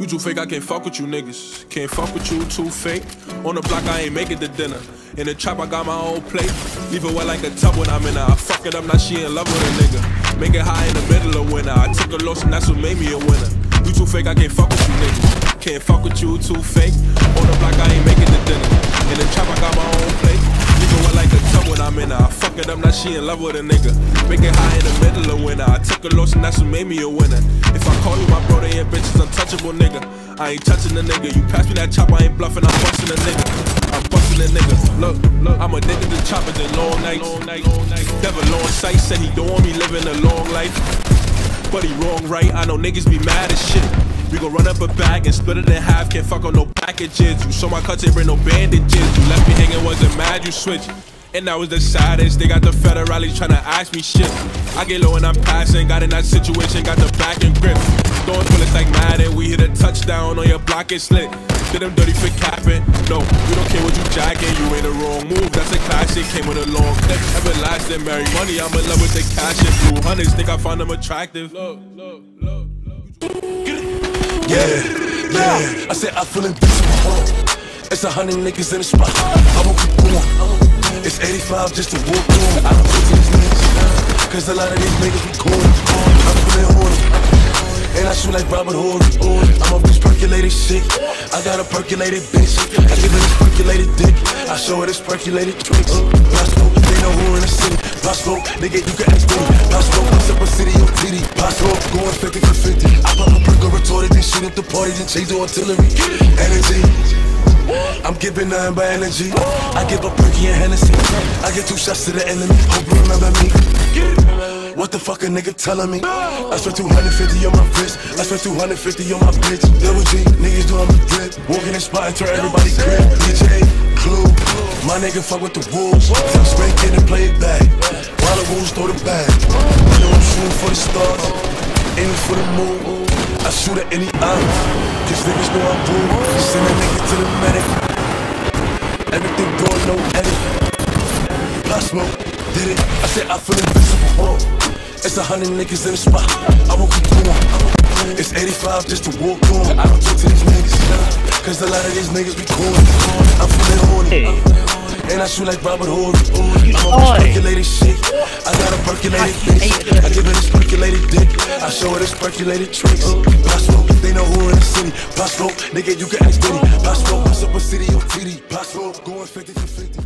You too fake, I can't fuck with you niggas. Can't fuck with you, too fake. On the block, I ain't it to dinner. In the trap, I got my own plate. Leave it wet like a tub when I'm in her. I fuck it up, now she in love with a nigga. Make it high in the middle of winter. I took a loss and that's what made me a winner. You too fake, I can't fuck with you niggas. Can't fuck with you, too fake. On the block, I ain't it to dinner. In the trap, I got my own plate. Leave it wet like fuck it up, now she in love with a nigga. Make it high in the middle of winter. I took a loss and that's what made me a winner. If I call you my brother, yeah, bitches untouchable nigga. I ain't touching the nigga. You pass me that chop, I ain't bluffing. I'm busting a nigga. I'm busting a nigga. Look, look, I'm addicted to choppers and long nights. Long night, long night. Devil on sight said he don't want me living a long life. But he wrong, right? I know niggas be mad as shit. We gon' run up a bag and split it in half. Can't fuck on no packages. You saw my cuts, ain't bring no bandages. You left me hanging, wasn't mad, you switched. And that was the saddest. They got the federales tryna ask me shit. I get low and I'm passing. Got in that situation, got the back and grip. Throwing bullets like Madden. We hit a touchdown on your block and slit. Did them dirty for capping. No, we don't care what you jacking. You ain't a wrong move. That's a classic. Came with a long clip. Everlasting, marry money. I'm in love with the cash and blue hunters. Think I found them attractive. Look, look, look, look. Yeah, yeah. I said I feel invincible. It's a hundred niggas in the spot. I won't keep going. It's 85 just to walk on. I don't to these niggas. Cause a lot of these niggas be cool. I'm feeling horny. And I shoot like Robert Horry. I'm off this percolated shit. I got a percolated bitch. I give her this percolated dick. I show her this percolated tricks. Bosco, they know who in the city. Bosco, nigga, you can ask me. Bosco, what's up a city of TD? Bosco, going 50 for 50. I pop a perk or retorted, then shoot up the party, then change the artillery. Energy. I'm giving nothing but energy. I give a perky and Hennessy. I get two shots to the enemy. Hope you remember me. What the fuck a nigga telling me? I spent 250 on my wrist. I spent 250 on my bitch. Double G, niggas doing the drip. Walking in spot and turn everybody crib. DJ, Clue. My nigga fuck with the wolves. Fuck spank it and play it back. While the wolves throw the bag. You know I'm shooting for the stars. Aiming for the moon. I shoot at any hour. Cause niggas know I'm boom. Send a nigga to the medic. Everything going no edit. Pop smoke, did it. I said I feel invincible. It's a hundred niggas in the spot. I won't keep going. It's 85 just to walk on. I don't talk to these niggas. Cause a lot of these niggas be cool. I'm feeling horny. And I shoot like Robert Horry. I'm this percolated shit. I got a percolated bitch. I give her this percolated dick. I show her this percolated tricks. They know who in the city. Bosco, nigga, you can ask Diddy. Up a city on TD? Bosco, going 50 for 50.